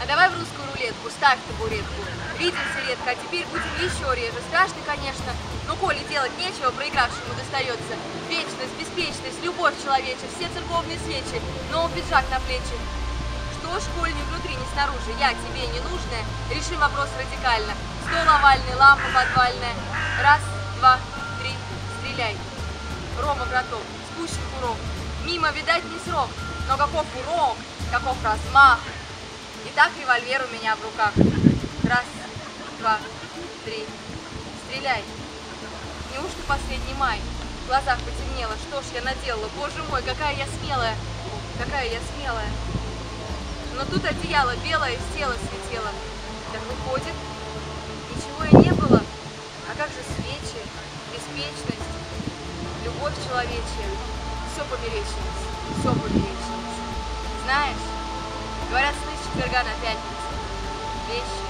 А давай в русскую рулетку, ставь табуретку. Видимся редко, а теперь будем еще реже. Страшно, конечно, но коли делать нечего, проигравшему достается. Вечность, беспечность, любовь человеча, все церковные свечи, но пиджак на плечи. Что школьник внутри, не снаружи, я тебе не нужная. Решим вопрос радикально. Стол овальный, лампа подвальная. Раз, два, три, стреляй. Рома готов, спущен курок. Мимо, видать, не срок. Но каков урок, каков размах. Итак, револьвер у меня в руках. Раз, два, три. Стреляй. Неужто последний май? В глазах потемнело. Что ж я наделала? Боже мой, какая я смелая. Какая я смелая. Но тут одеяло белое с тела светело. Так выходит, ничего и не было. А как же свечи, беспечность, любовь человечья? Все померещилось, все померещилось. Знаешь, говорят, сны Отвергана пятница. Вещи.